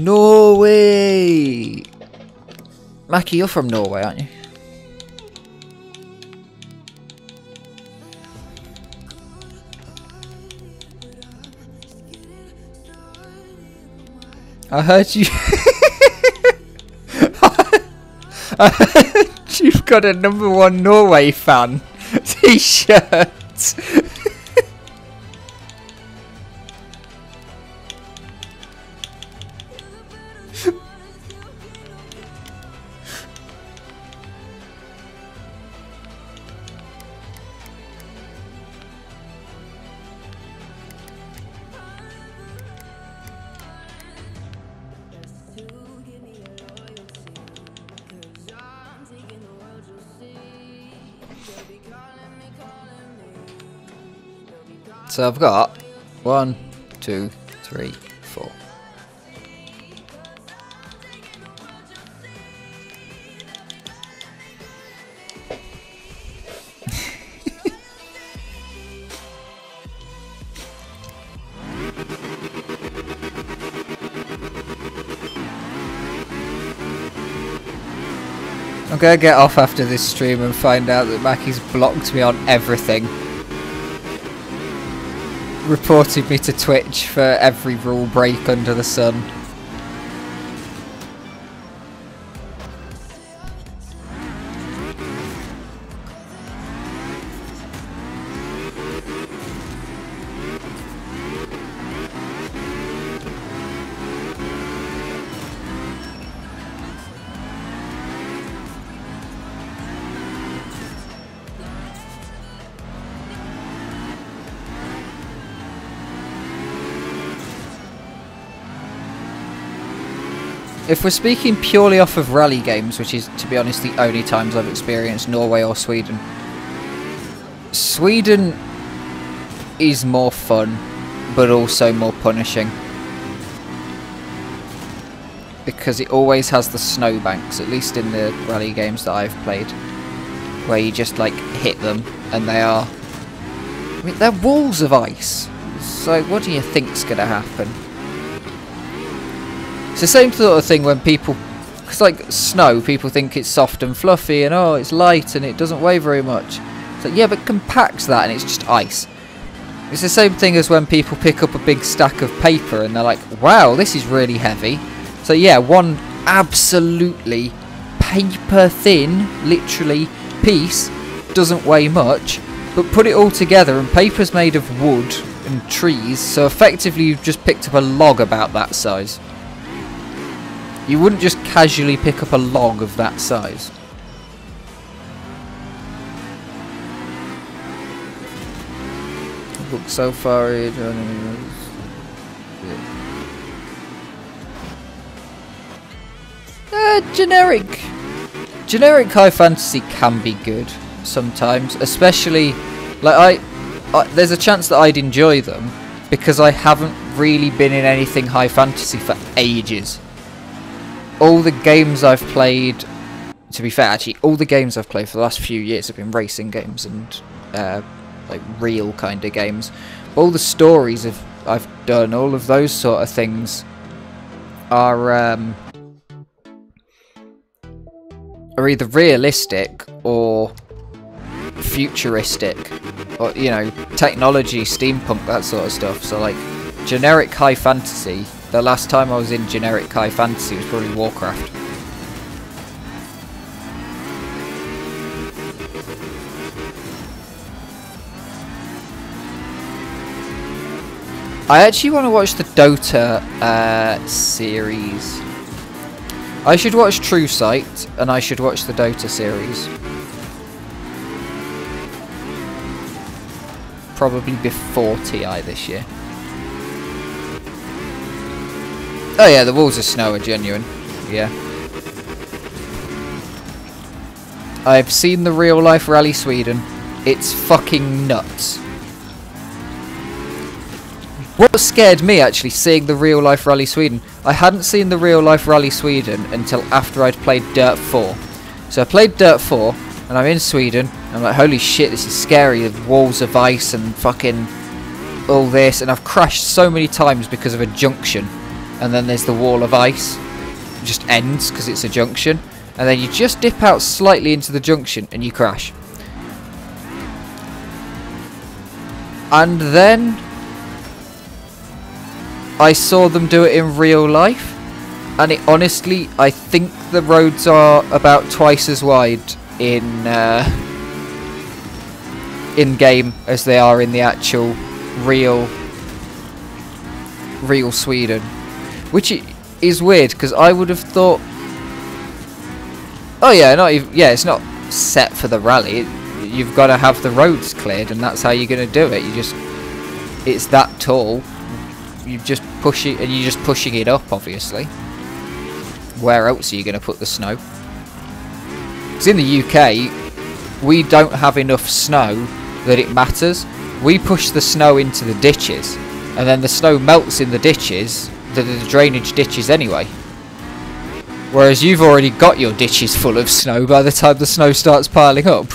Norway! Mackie, you're from Norway, aren't you? I heard you. I heard you've got a number one Norway fan t-shirt. So I've got one, two, three, four. I'm gonna get off after this stream and find out that Mackie's blocked me on everything reported me to Twitch for every rule break under the sun. If we're speaking purely off of rally games, which is, to be honest, the only times I've experienced Norway or Sweden, Sweden is more fun, but also more punishing. Because it always has the snowbanks, at least in the rally games that I've played, where you just, like, hit them, and they are... I mean, they're walls of ice. So what do you think's going to happen? It's the same sort of thing when people, because like snow, people think it's soft and fluffy and oh, it's light and it doesn't weigh very much. So yeah, but compacts that and it's just ice. It's the same thing as when people pick up a big stack of paper and they're like, wow, this is really heavy. So yeah, one absolutely paper thin, literally, piece doesn't weigh much, but put it all together and paper's made of wood and trees, so effectively you've just picked up a log about that size. You wouldn't just casually pick up a log of that size. Look so far it uh, generic. Generic high fantasy can be good sometimes especially like I, I there's a chance that I'd enjoy them because I haven't really been in anything high fantasy for ages all the games I've played, to be fair, actually, all the games I've played for the last few years have been racing games and uh, like real kind of games. All the stories I've, I've done, all of those sort of things are um, are either realistic or futuristic, or you know, technology, steampunk, that sort of stuff. So like generic high fantasy the last time I was in generic high fantasy was probably Warcraft. I actually want to watch the Dota uh, series. I should watch True Sight, and I should watch the Dota series. Probably before TI this year. Oh yeah, the walls of snow are genuine. Yeah. I've seen the real life Rally Sweden. It's fucking nuts. What scared me actually seeing the real life Rally Sweden, I hadn't seen the real life Rally Sweden until after I'd played Dirt 4. So I played Dirt 4 and I'm in Sweden. I'm like, holy shit, this is scary. The walls of ice and fucking all this. And I've crashed so many times because of a junction and then there's the wall of ice. It just ends because it's a junction, and then you just dip out slightly into the junction and you crash. And then I saw them do it in real life, and it honestly, I think the roads are about twice as wide in uh, in game as they are in the actual real real Sweden, which is weird because I would have thought. Oh yeah, not even, yeah, it's not set for the rally. You've got to have the roads cleared, and that's how you're going to do it. You just, it's that tall. You just push it, and you're just pushing it up, obviously. Where else are you going to put the snow? Because in the UK, we don't have enough snow that it matters. We push the snow into the ditches, and then the snow melts in the ditches, the, the drainage ditches anyway. Whereas you've already got your ditches full of snow by the time the snow starts piling up.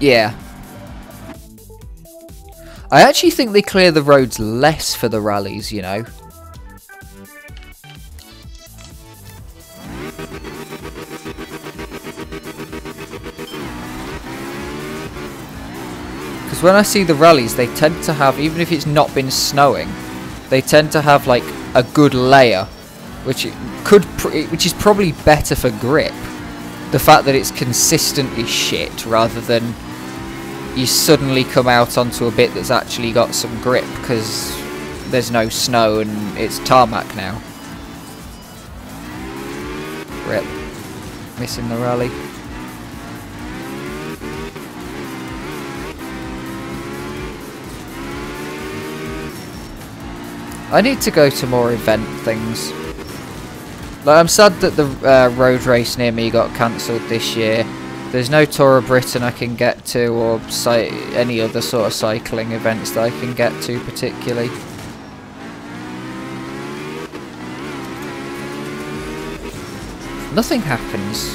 Yeah. I actually think they clear the roads less for the rallies, you know. Because when I see the rallies, they tend to have, even if it's not been snowing, they tend to have like a good layer, which could, which is probably better for grip. The fact that it's consistently shit rather than you suddenly come out onto a bit that's actually got some grip because there's no snow and it's tarmac now. Rip. Missing the rally. I need to go to more event things. Like, I'm sad that the uh, road race near me got cancelled this year. There's no Tour of Britain I can get to, or any other sort of cycling events that I can get to particularly. Nothing happens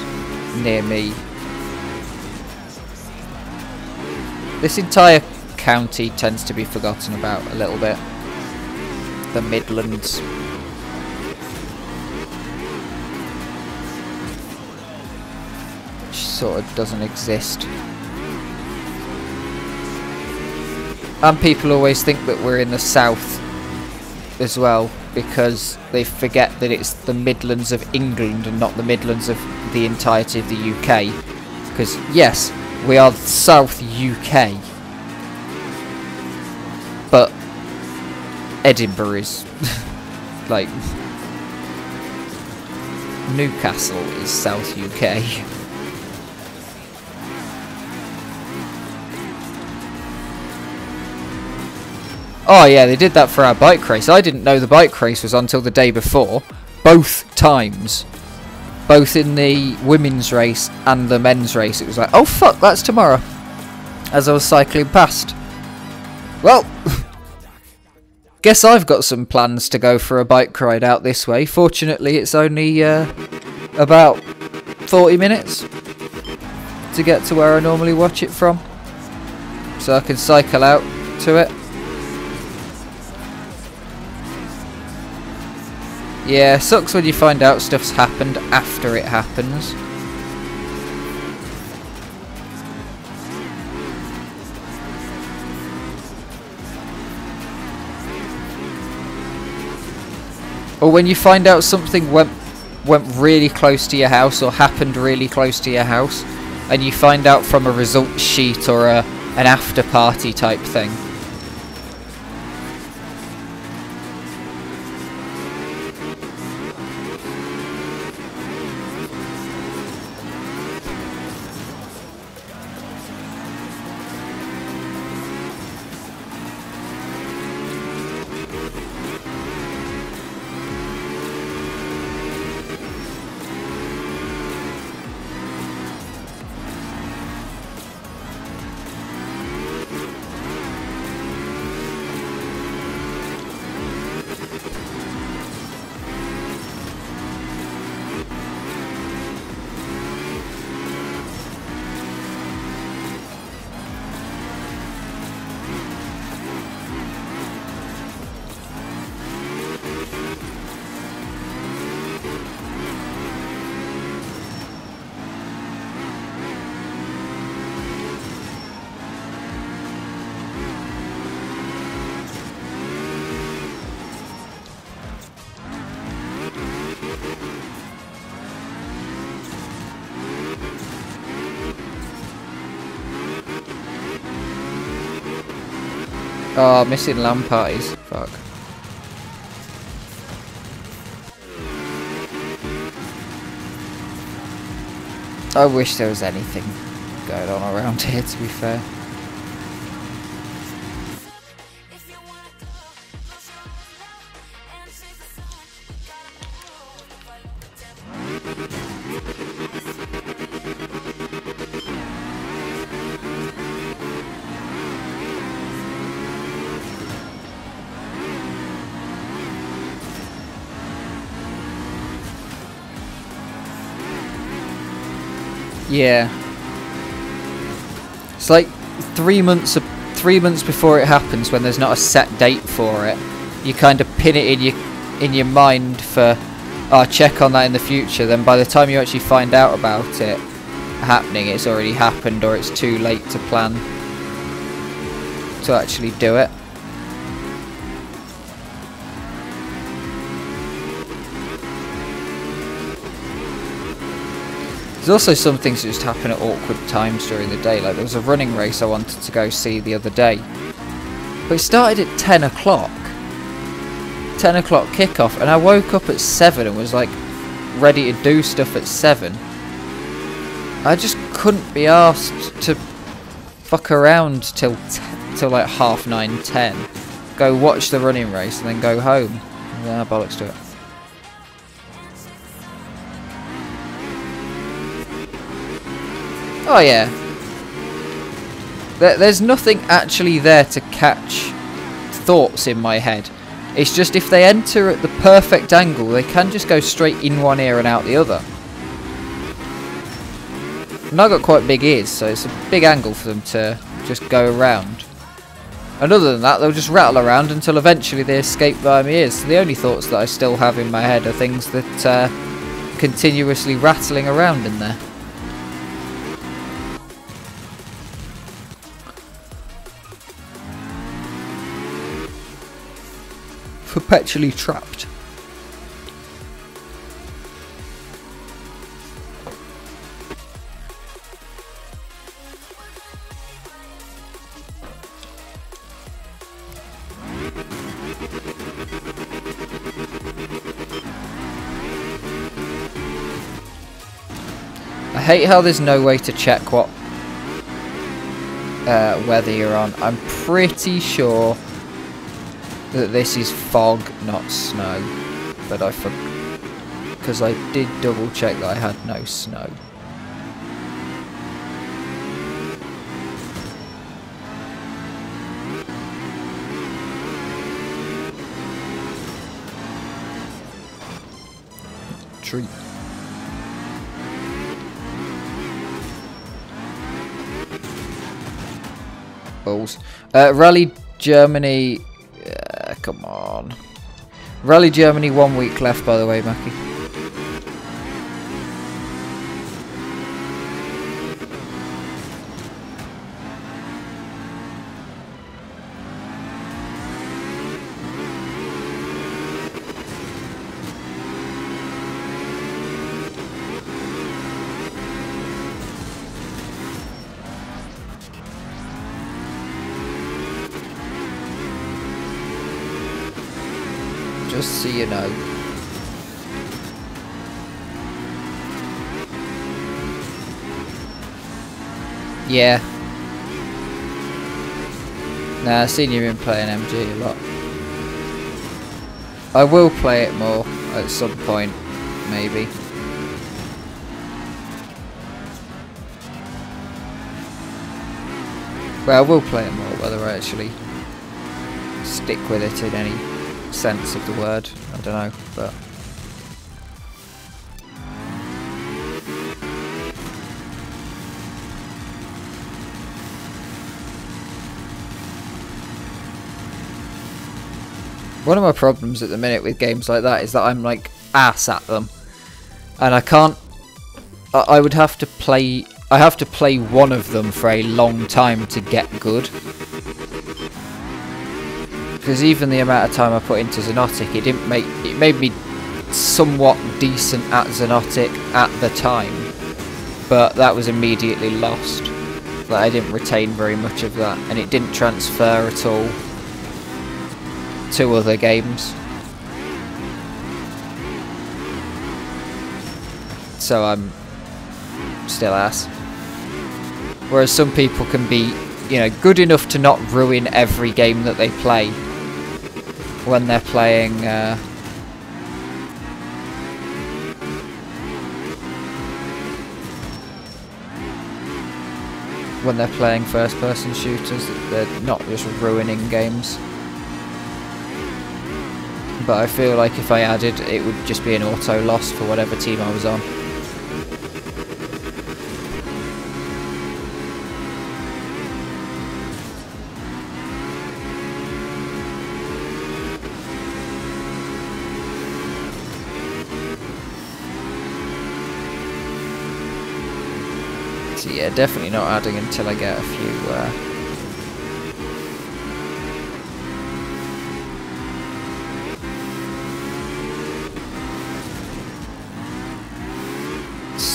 near me. This entire county tends to be forgotten about a little bit the Midlands. Which sort of doesn't exist. And people always think that we're in the south as well because they forget that it's the Midlands of England and not the Midlands of the entirety of the UK. Because yes, we are South UK. Edinburgh is like Newcastle is South UK. Oh yeah, they did that for our bike race. I didn't know the bike race was until the day before. Both times. Both in the women's race and the men's race. It was like, oh fuck, that's tomorrow. As I was cycling past. Well, Guess I've got some plans to go for a bike ride out this way. Fortunately, it's only uh, about 40 minutes to get to where I normally watch it from. So I can cycle out to it. Yeah, sucks when you find out stuff's happened after it happens. Or when you find out something went went really close to your house or happened really close to your house and you find out from a result sheet or a, an after party type thing. Oh, missing LAN parties. Fuck. I wish there was anything going on around here, to be fair. Yeah. It's like three months three months before it happens when there's not a set date for it. You kind of pin it in your in your mind for oh check on that in the future. Then by the time you actually find out about it happening, it's already happened or it's too late to plan to actually do it. There's also some things that just happen at awkward times during the day. Like there was a running race I wanted to go see the other day. But it started at 10 o'clock. 10 o'clock kickoff. And I woke up at 7 and was like ready to do stuff at 7. I just couldn't be asked to fuck around till till like half 9, 10. Go watch the running race and then go home. Yeah, bollocks to it. Oh yeah. There, there's nothing actually there to catch thoughts in my head. It's just if they enter at the perfect angle, they can just go straight in one ear and out the other. And I've got quite big ears, so it's a big angle for them to just go around. And other than that, they'll just rattle around until eventually they escape via my ears. So the only thoughts that I still have in my head are things that uh, continuously rattling around in there. Perpetually trapped. I hate how there's no way to check what uh, weather you're on. I'm pretty sure that this is fog, not snow. But I for because I did double check that I had no snow. Tree. Balls. Uh, Rally Germany come on. Rally Germany, one week left, by the way, Mackie. Nah, I've seen you been playing MG a lot. I will play it more at some point, maybe. Well, I will play it more, whether I actually stick with it in any sense of the word. I don't know, but... One of my problems at the minute with games like that is that I'm like ass at them. And I can't... I would have to play... I have to play one of them for a long time to get good because even the amount of time I put into Xonotic, it didn't make it made me somewhat decent at Xonotic at the time, but that was immediately lost. Like I didn't retain very much of that, and it didn't transfer at all two other games. So I'm still ass. Whereas some people can be, you know, good enough to not ruin every game that they play when they're playing. Uh, when they're playing first-person shooters, they're not just ruining games. But I feel like if I added, it would just be an auto loss for whatever team I was on. So yeah, definitely not adding until I get a few uh,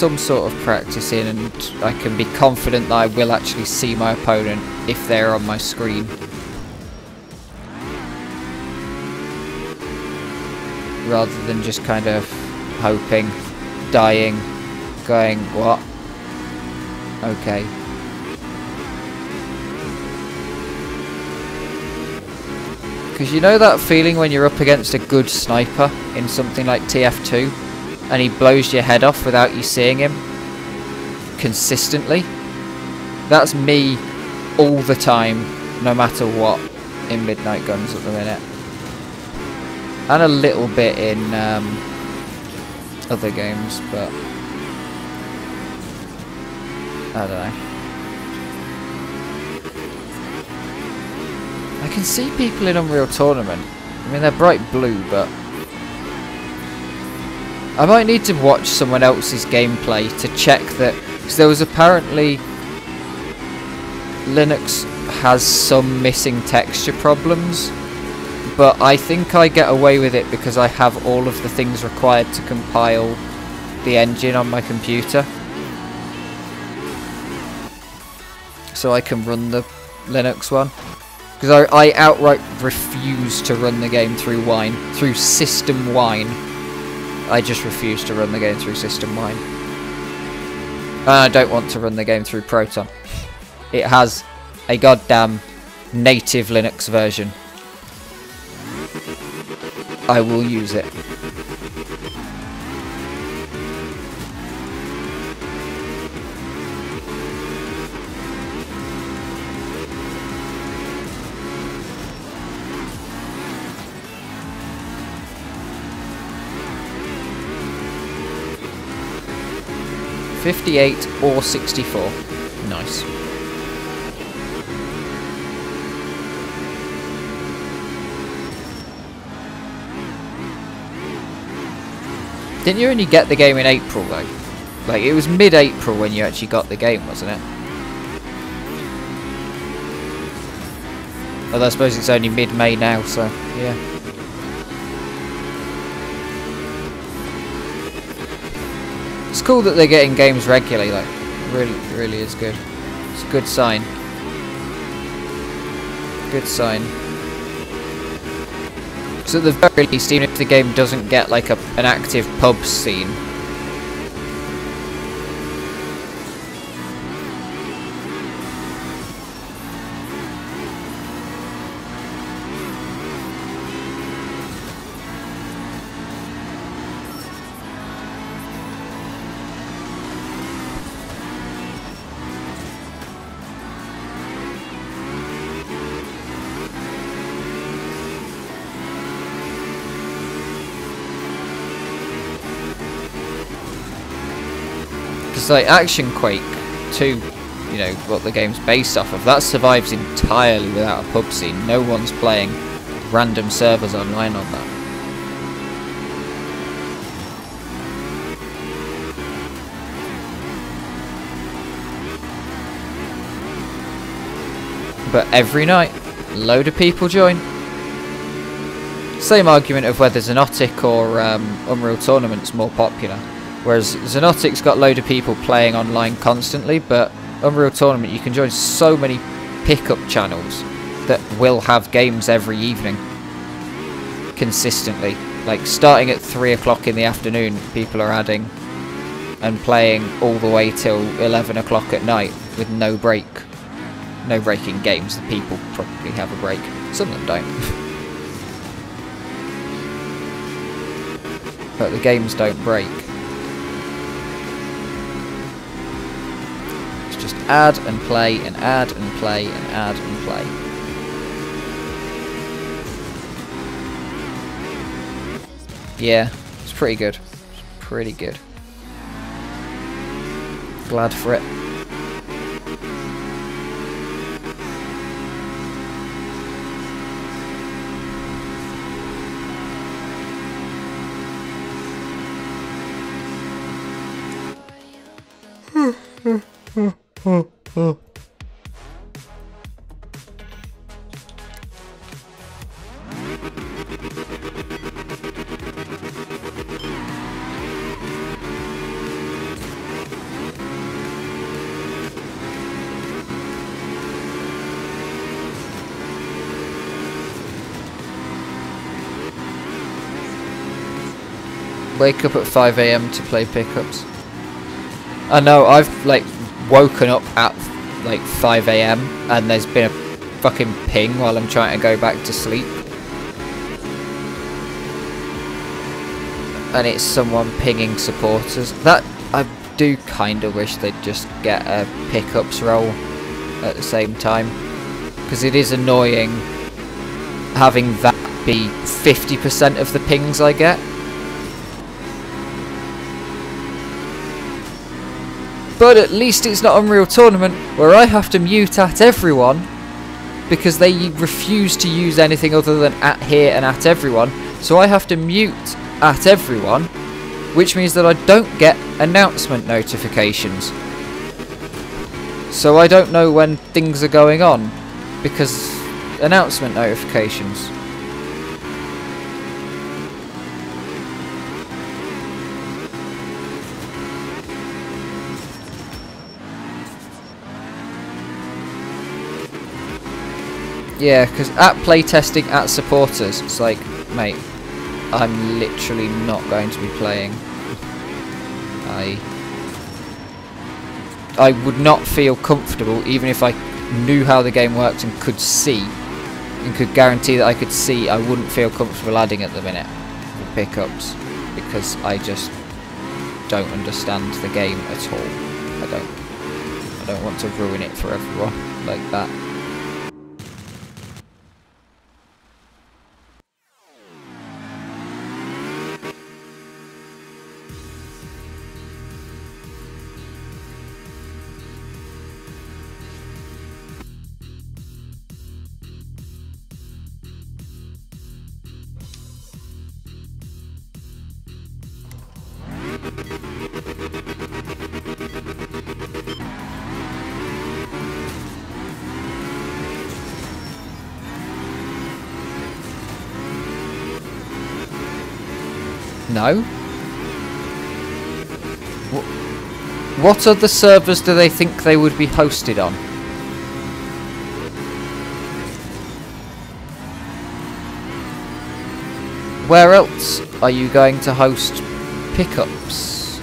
some sort of practice in and I can be confident that I will actually see my opponent if they're on my screen. Rather than just kind of hoping, dying, going, what? Okay. Because you know that feeling when you're up against a good sniper in something like TF2 and he blows your head off without you seeing him consistently? That's me all the time, no matter what, in Midnight Guns at the minute. And a little bit in um, other games, but... I don't know. I can see people in Unreal Tournament. I mean, they're bright blue, but... I might need to watch someone else's gameplay to check that... Because there was apparently... Linux has some missing texture problems. But I think I get away with it because I have all of the things required to compile the engine on my computer. so I can run the Linux one. Because I, I outright refuse to run the game through Wine, through System Wine. I just refuse to run the game through System Wine. And I don't want to run the game through Proton. It has a goddamn native Linux version. I will use it. Fifty-eight or sixty-four. Nice. Didn't you only get the game in April though? Like it was mid-April when you actually got the game, wasn't it? Although I suppose it's only mid-May now, so yeah. Cool that they're getting games regularly, like really, really is good. It's a good sign. Good sign. So at the very least, even if the game doesn't get like a, an active pub scene, Like Action Quake 2, you know, what the game's based off of, that survives entirely without a pub scene. No one's playing random servers online on that. But every night, load of people join. Same argument of whether Xonotic or um, Unreal Tournament's more popular. Whereas Xonotic's got load of people playing online constantly, but Unreal Tournament, you can join so many pickup channels that will have games every evening. consistently. Like starting at three o'clock in the afternoon, people are adding and playing all the way till 11 o'clock at night with no break. No break in games. The people probably have a break. Some of them don't. but the games don't break. Add and play and add and play and add and play. Yeah, it's pretty good. It's pretty good. Glad for it. Hmm, hmm, hmm. Wake up at 5am to play pickups. I know, I've like woken up at like 5am and there's been a fucking ping while I'm trying to go back to sleep. And it's someone pinging supporters. That I do kind of wish they'd just get a pickups role at the same time. Because it is annoying having that be 50% of the pings I get. But at least it's not Unreal Tournament where I have to mute at everyone because they refuse to use anything other than at here and at everyone. So I have to mute at everyone, which means that I don't get announcement notifications. So I don't know when things are going on because announcement notifications. Yeah, because at playtesting, at supporters, it's like, mate, I'm literally not going to be playing. I I would not feel comfortable even if I knew how the game worked and could see and could guarantee that I could see I wouldn't feel comfortable adding at the minute the pickups because I just don't understand the game at all. I don't I don't want to ruin it for everyone like that. No. What other servers do they think they would be hosted on? Where else are you going to host pickups?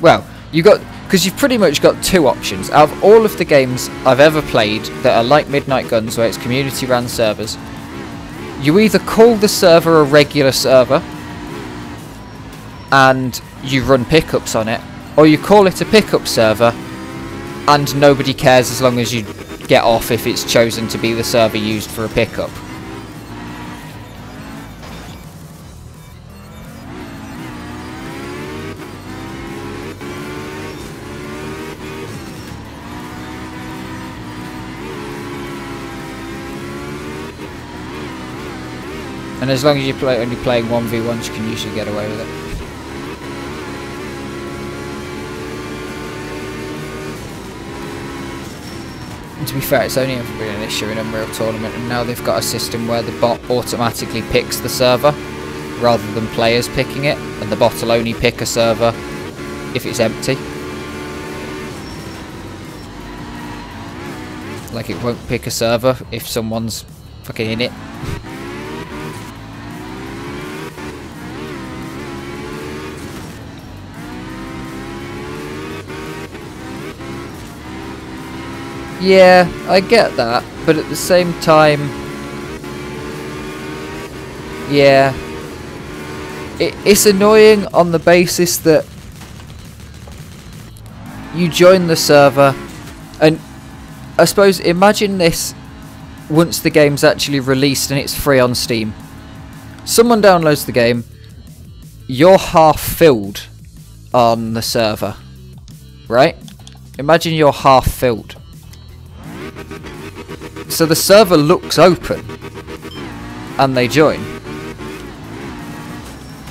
Well, you got because you've pretty much got two options. Out of all of the games I've ever played that are like Midnight Guns, where it's community run servers, you either call the server a regular server and you run pickups on it, or you call it a pickup server and nobody cares as long as you get off if it's chosen to be the server used for a pickup. And as long as you're play only playing 1v1s, you can usually get away with it. And to be fair, it's only ever been an issue in Unreal Tournament, and now they've got a system where the bot automatically picks the server, rather than players picking it, and the bot will only pick a server if it's empty. Like it won't pick a server if someone's fucking in it. Yeah, I get that, but at the same time, yeah, it, it's annoying on the basis that you join the server, and I suppose imagine this once the game's actually released and it's free on Steam. Someone downloads the game, you're half filled on the server, right? Imagine you're half filled so the server looks open and they join.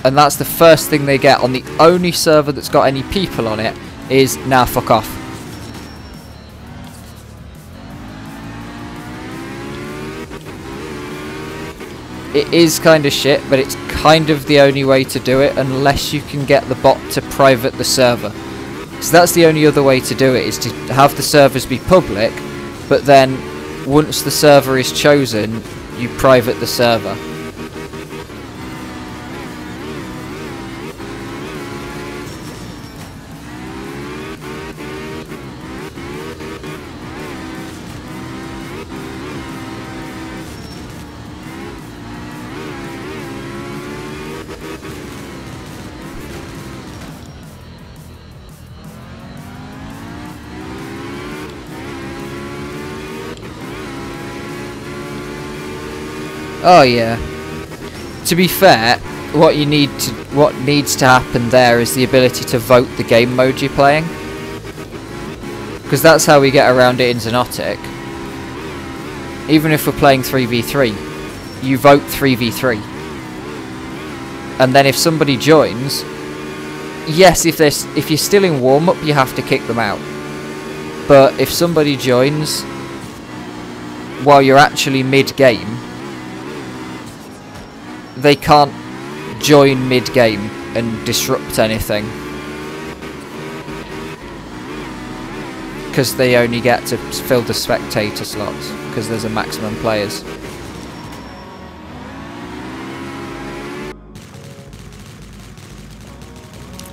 And that's the first thing they get on the only server that's got any people on it is now nah, fuck off. It is kind of shit, but it's kind of the only way to do it unless you can get the bot to private the server. So that's the only other way to do it, is to have the servers be public, but then once the server is chosen, you private the server. Oh yeah. To be fair, what you need to what needs to happen there is the ability to vote the game mode you're playing. Because that's how we get around it in Xonotic. Even if we're playing 3v3, you vote 3v3. And then if somebody joins, yes, if they're if you're still in warm up, you have to kick them out. But if somebody joins while you're actually mid game, they can't join mid-game and disrupt anything. Because they only get to fill the spectator slots, because there's a maximum players.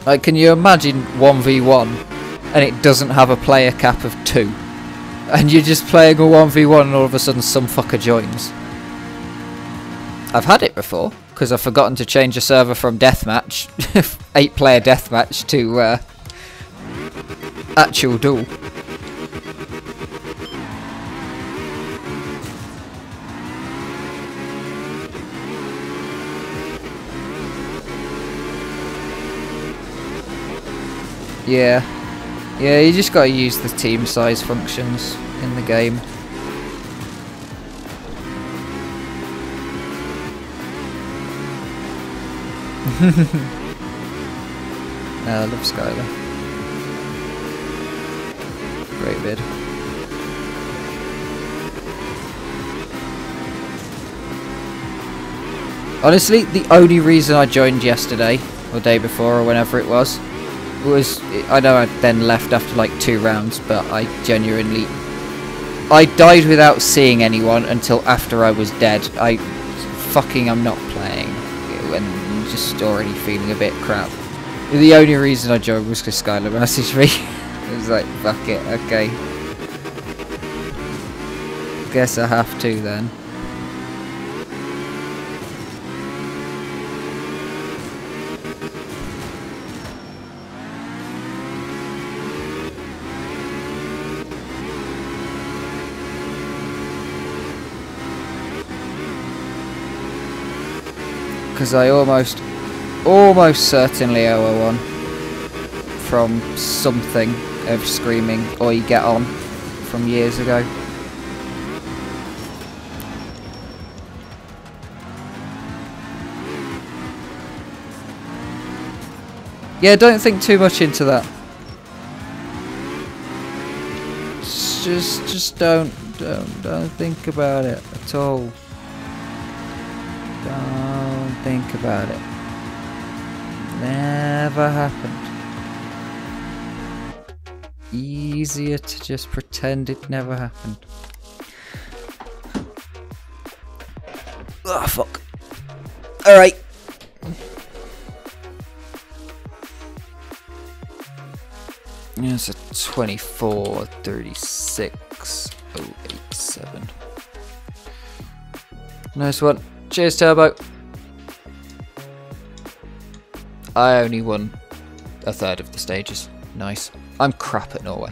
Like, can you imagine 1v1 and it doesn't have a player cap of 2? And you're just playing a 1v1 and all of a sudden some fucker joins. I've had it before, because I've forgotten to change a server from deathmatch, 8 player deathmatch, to uh, actual duel. Yeah. Yeah, you just gotta use the team size functions in the game. I love Skylar. Great vid. Honestly, the only reason I joined yesterday, or day before, or whenever it was, was, I know I then left after like two rounds, but I genuinely, I died without seeing anyone until after I was dead. I, fucking, I'm not playing. When just already feeling a bit crap. The only reason I joined was because Skylar messaged me. it was like, fuck it, okay. Guess I have to then. Because I almost, almost certainly owe one from something of screaming or you get on from years ago. Yeah, don't think too much into that. Just, just don't, don't, don't think about it at all think about it. Never happened. Easier to just pretend it never happened. Ah, oh, fuck. Alright. It's a 24, 36, 087. Nice one. Cheers, Turbo. I only won a third of the stages. Nice. I'm crap at Norway.